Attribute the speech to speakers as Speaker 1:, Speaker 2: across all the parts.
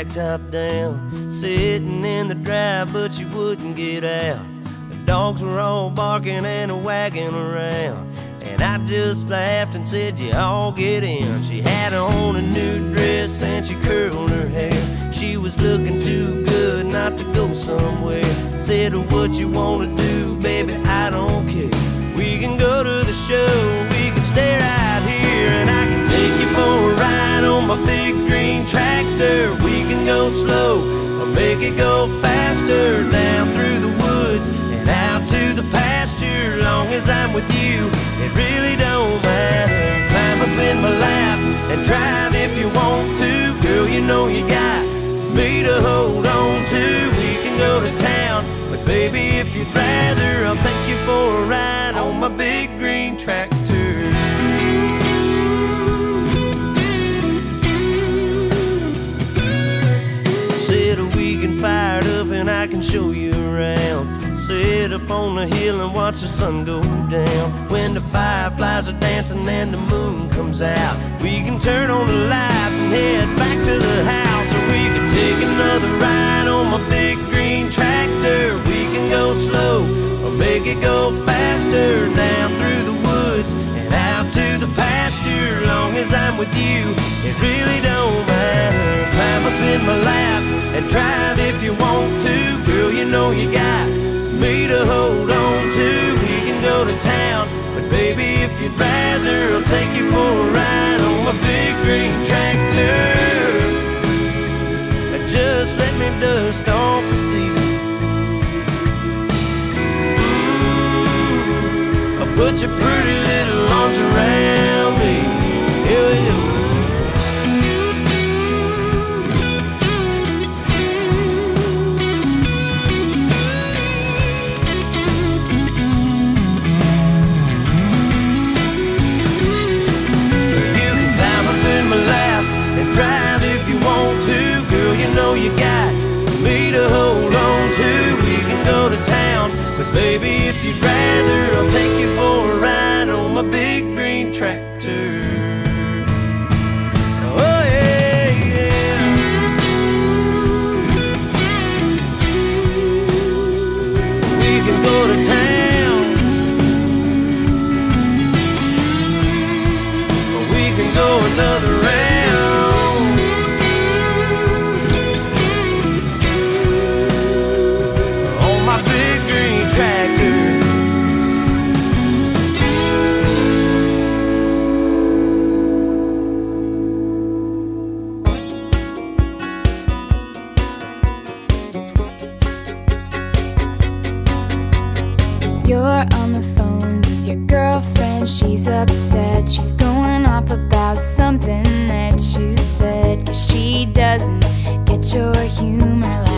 Speaker 1: rack top down. Sitting in the drive, but she wouldn't get out. The dogs were all barking and wagging around. And I just laughed and said, You all get in. She had on a new dress and she curled her hair. She was looking too good not to go somewhere. Said, What you wanna do, baby? I don't care. We can go to the show, we can stay right here, and I can take you for a ride on my big green tractor. We can go slow or make it go faster down through the woods and out to the pasture. Long as I'm with you, it really don't matter. Climb up in my lap and drive if you want to, girl. You know you got me to hold on to. We can go to town, but baby, if you'd rather, I'll take you for a ride on my big green tractor. Up on the hill and watch the sun go down. When the fireflies are dancing and the moon comes out, we can turn on the lights and head back to the house. Or we can take another ride on my big green tractor. We can go slow or make it go faster down through the woods and out to the pasture. Long as I'm with you, it really don't matter. Climb up in my lap and drive if you want to. Girl, you know you got me to hold on to. We can go to town, but baby, if you'd rather, I'll take you for a ride on my big green tractor. Just let me dust off the another round. On my big green tractor.
Speaker 2: You're on the phone with your girlfriend. She's upset. She's about something that you said. Cause she doesn't get your humor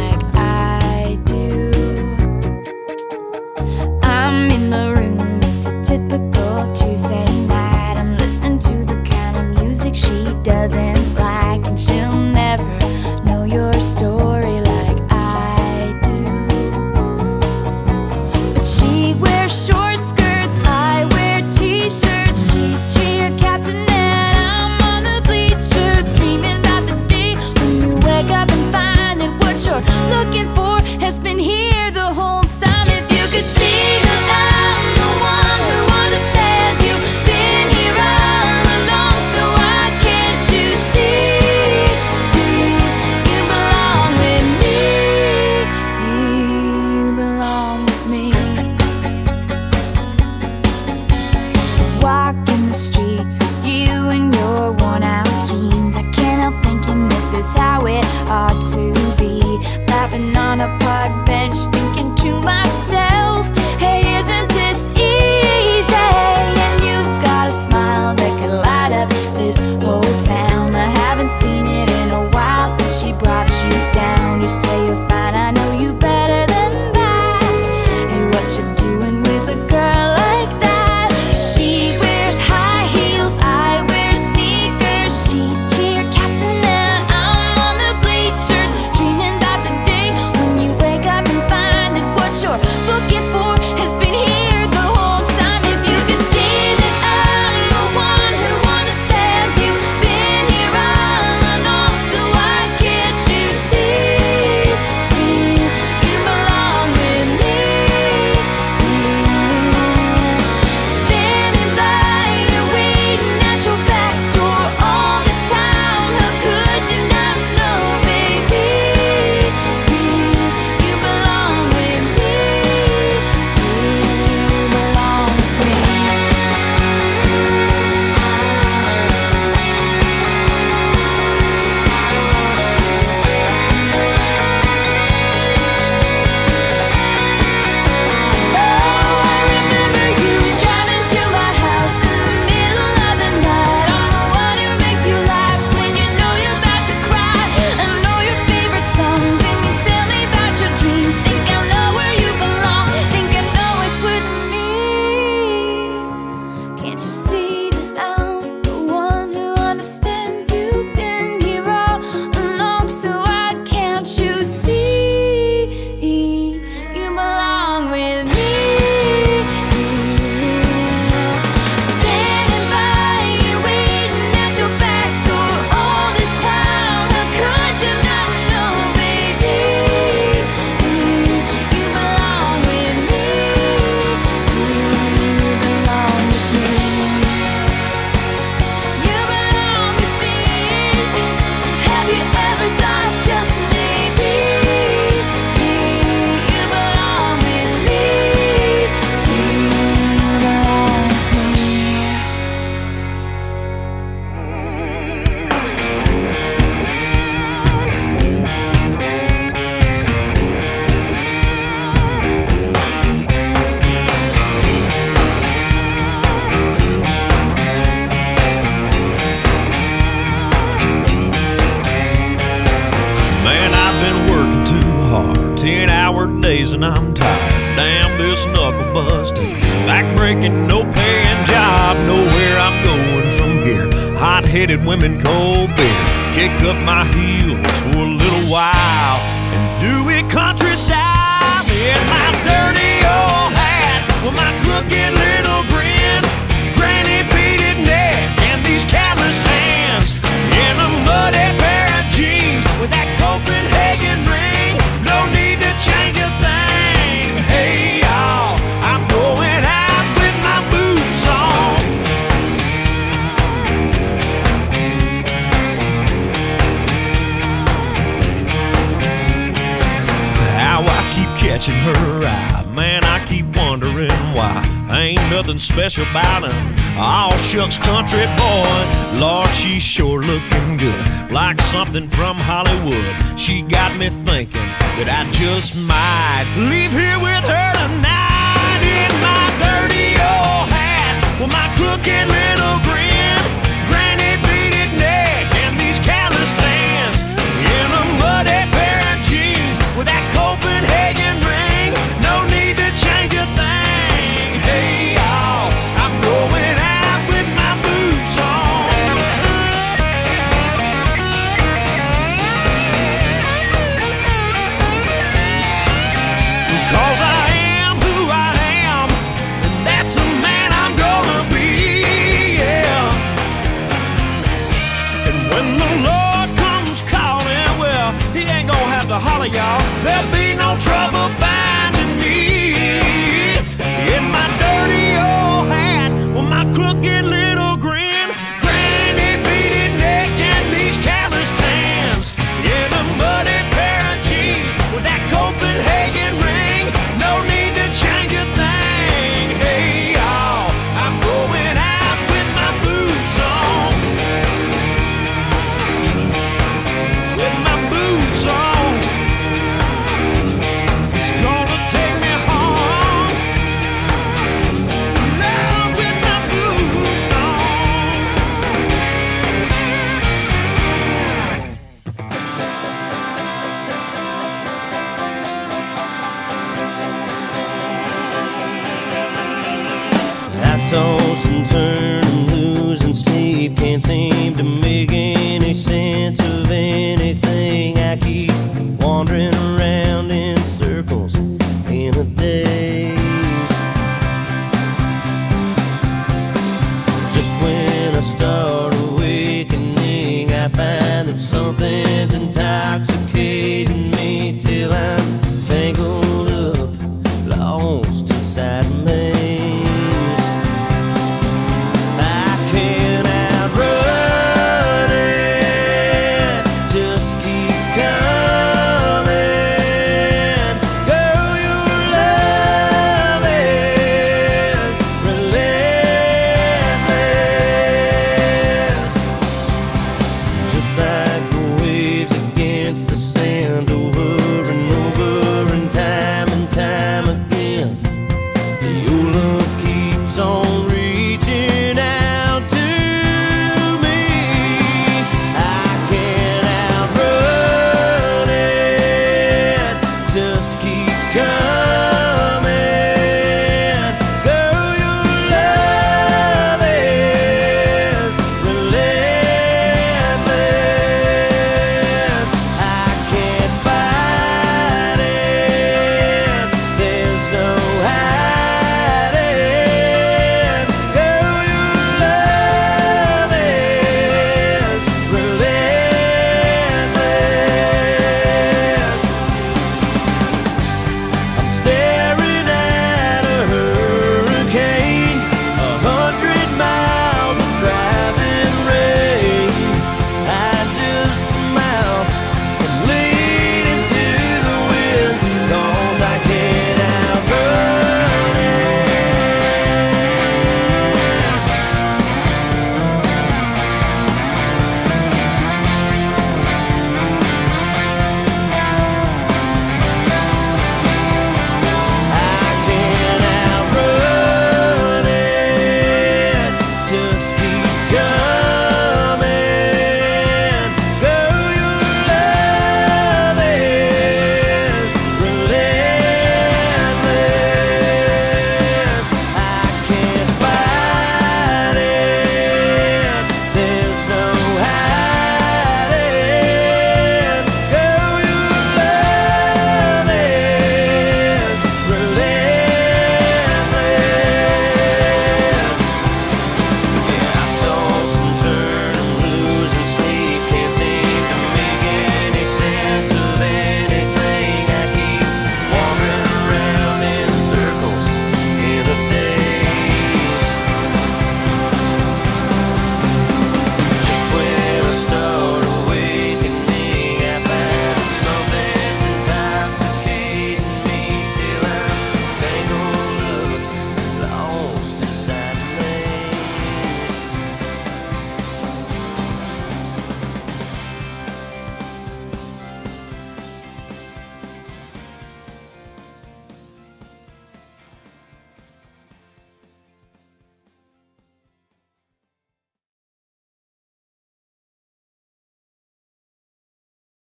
Speaker 1: Headed women cold beer, Kick up my heels for a little while and do it country style. catching her eye. Man, I keep wondering why. Ain't nothing special about her. all shucks country boy. Lord, she's sure looking good, like something from Hollywood. She got me thinking that I just might leave here with her tonight in my dirty old hat with my crooked.